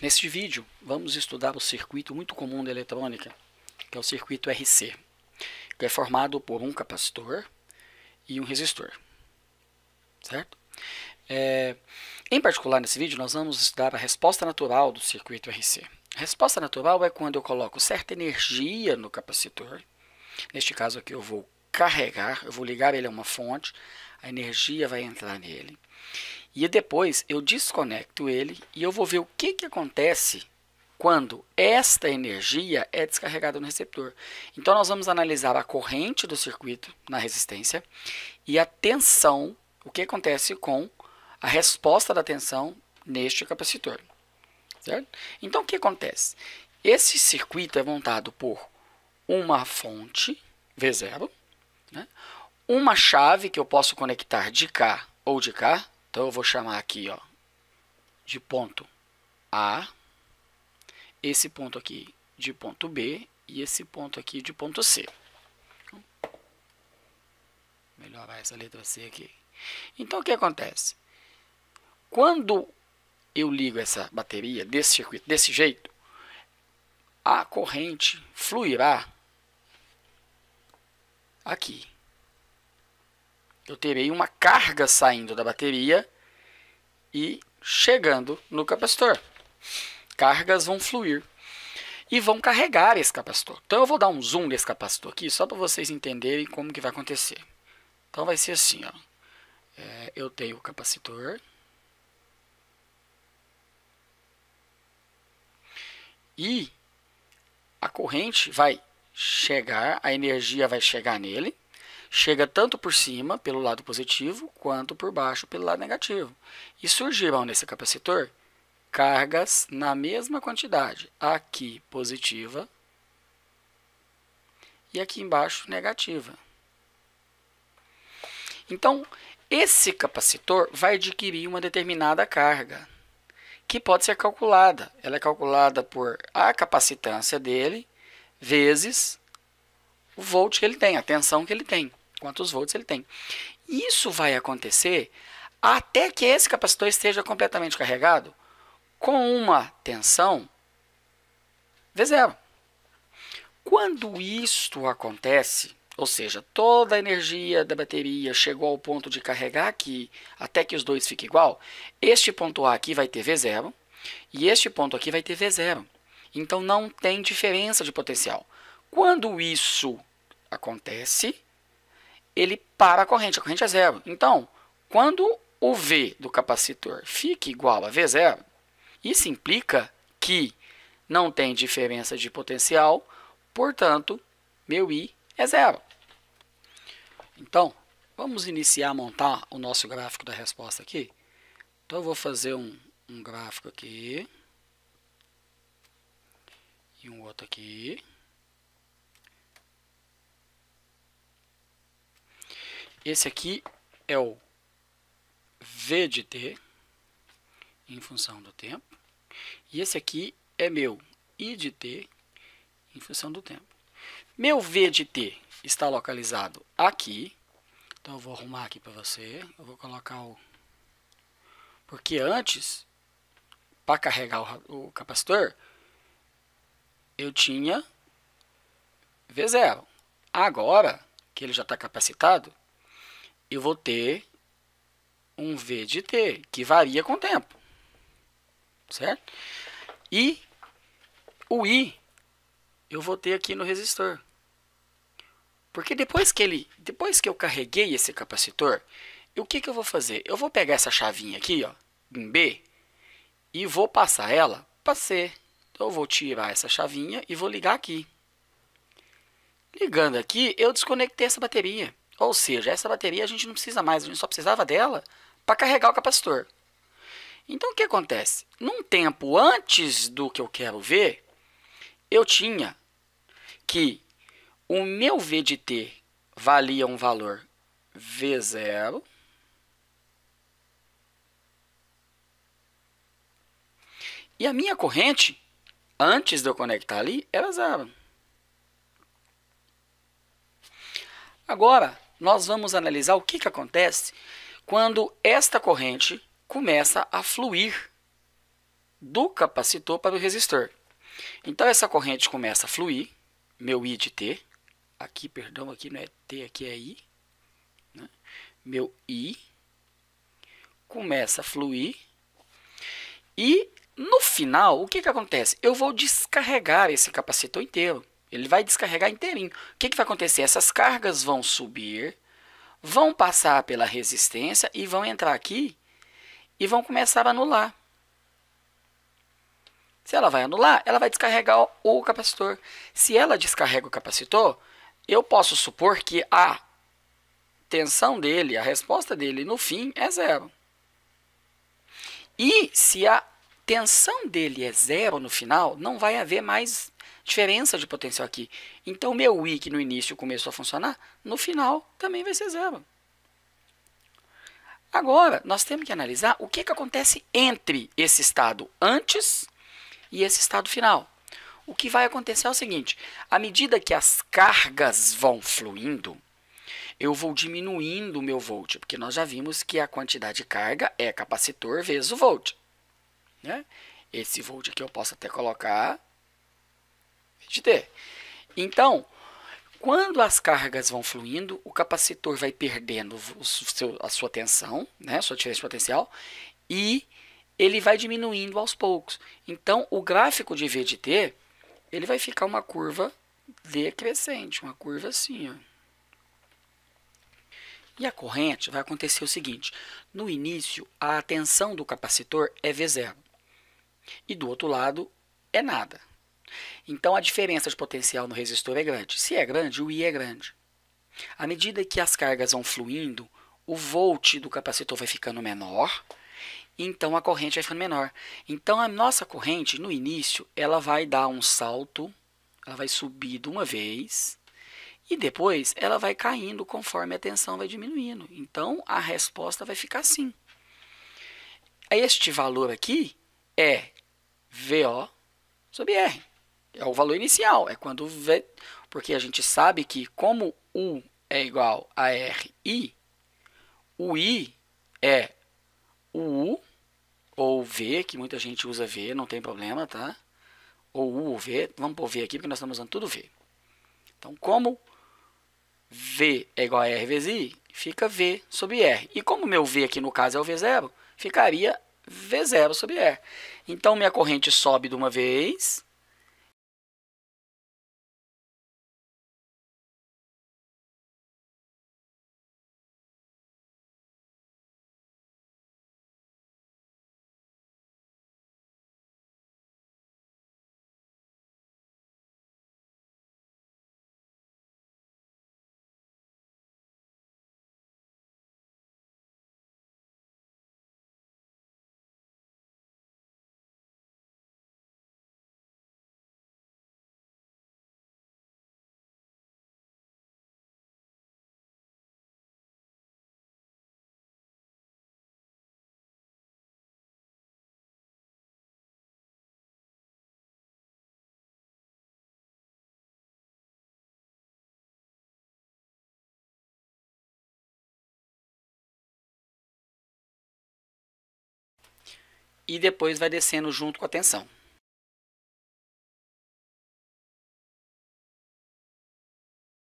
Neste vídeo, vamos estudar o circuito muito comum da eletrônica, que é o circuito RC, que é formado por um capacitor e um resistor. Certo? É, em particular, nesse vídeo, nós vamos estudar a resposta natural do circuito RC. A resposta natural é quando eu coloco certa energia no capacitor. Neste caso aqui, eu vou carregar, eu vou ligar ele a uma fonte, a energia vai entrar nele. E depois eu desconecto ele e eu vou ver o que, que acontece quando esta energia é descarregada no receptor. Então, nós vamos analisar a corrente do circuito na resistência e a tensão, o que acontece com a resposta da tensão neste capacitor. Certo? Então, o que acontece? Esse circuito é montado por uma fonte V0, né? uma chave que eu posso conectar de cá ou de cá, então eu vou chamar aqui, ó, de ponto A, esse ponto aqui de ponto B e esse ponto aqui de ponto C. Melhorar essa letra C aqui. Então o que acontece? Quando eu ligo essa bateria desse circuito desse jeito, a corrente fluirá aqui eu terei uma carga saindo da bateria e chegando no capacitor. Cargas vão fluir e vão carregar esse capacitor. Então eu vou dar um zoom nesse capacitor aqui só para vocês entenderem como que vai acontecer. Então vai ser assim, ó. É, eu tenho o capacitor e a corrente vai chegar, a energia vai chegar nele chega tanto por cima, pelo lado positivo, quanto por baixo, pelo lado negativo. E surgirão nesse capacitor cargas na mesma quantidade. Aqui positiva e aqui embaixo negativa. Então, esse capacitor vai adquirir uma determinada carga, que pode ser calculada. Ela é calculada por a capacitância dele vezes o volt que ele tem, a tensão que ele tem quantos volts ele tem. Isso vai acontecer até que esse capacitor esteja completamente carregado com uma tensão V0. Quando isto acontece, ou seja, toda a energia da bateria chegou ao ponto de carregar aqui até que os dois fiquem igual, este ponto A aqui vai ter V0 e este ponto aqui vai ter V0. Então não tem diferença de potencial. Quando isso acontece, ele para a corrente, a corrente é zero. Então, quando o V do capacitor fica igual a V0, isso implica que não tem diferença de potencial, portanto, meu I é zero. Então, vamos iniciar a montar o nosso gráfico da resposta aqui. Então, eu vou fazer um, um gráfico aqui e um outro aqui. Esse aqui é o V de t em função do tempo. E esse aqui é meu I de t em função do tempo. Meu V de t está localizado aqui. Então, eu vou arrumar aqui para você. Eu vou colocar o... Porque antes, para carregar o, capacitor, eu tinha V0. Agora, que ele já está capacitado, eu vou ter um V de T, que varia com o tempo. Certo? E o I eu vou ter aqui no resistor. Porque depois que ele, depois que eu carreguei esse capacitor, o que, que eu vou fazer? Eu vou pegar essa chavinha aqui, ó, em B, e vou passar ela para C. Então eu vou tirar essa chavinha e vou ligar aqui. Ligando aqui, eu desconectei essa bateria. Ou seja, essa bateria a gente não precisa mais, a gente só precisava dela para carregar o capacitor. Então o que acontece? Num tempo antes do que eu quero ver, eu tinha que o meu V de T valia um valor V0 e a minha corrente, antes de eu conectar ali, era zero. Agora, nós vamos analisar o que, que acontece quando esta corrente começa a fluir do capacitor para o resistor. Então essa corrente começa a fluir, meu I de T, aqui, perdão, aqui não é T, aqui é I, né? meu I começa a fluir e no final, o que, que acontece? Eu vou descarregar esse capacitor inteiro. Ele vai descarregar inteirinho. O que, que vai acontecer? Essas cargas vão subir, vão passar pela resistência e vão entrar aqui e vão começar a anular. Se ela vai anular, ela vai descarregar o capacitor. Se ela descarrega o capacitor, eu posso supor que a tensão dele, a resposta dele no fim é zero. E se a tensão dele é zero no final, não vai haver mais diferença de potencial aqui. Então, meu I, que no início começou a funcionar, no final também vai ser zero. Agora, nós temos que analisar o que, que acontece entre esse estado antes e esse estado final. O que vai acontecer é o seguinte: à medida que as cargas vão fluindo, eu vou diminuindo o meu volt, porque nós já vimos que a quantidade de carga é capacitor vezes o volt. Né? Esse volt aqui eu posso até colocar de T. Então, quando as cargas vão fluindo, o capacitor vai perdendo seu, a sua tensão, né, sua diferença potencial, e ele vai diminuindo aos poucos. Então, o gráfico de V de T, ele vai ficar uma curva decrescente, uma curva assim, ó. E a corrente vai acontecer o seguinte: no início, a tensão do capacitor é V0 e do outro lado é nada. Então a diferença de potencial no resistor é grande. Se é grande, o I é grande. À medida que as cargas vão fluindo, o volt do capacitor vai ficando menor, então a corrente vai ficando menor. Então a nossa corrente, no início, ela vai dar um salto, ela vai subir de uma vez, e depois ela vai caindo conforme a tensão vai diminuindo. Então a resposta vai ficar assim. Este valor aqui é VO sobre R. É o valor inicial, é quando V, porque a gente sabe que como U é igual a RI, o I é o U ou V, que muita gente usa V, não tem problema, tá? Ou U ou V, vamos pôr V aqui porque nós estamos usando tudo V. Então, como V é igual a R vezes I, fica V sobre R. E como meu V aqui no caso é o V0, ficaria V0 sobre R. Então, minha corrente sobe de uma vez. E depois vai descendo junto com a tensão.